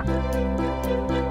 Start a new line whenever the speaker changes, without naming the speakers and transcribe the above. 啊。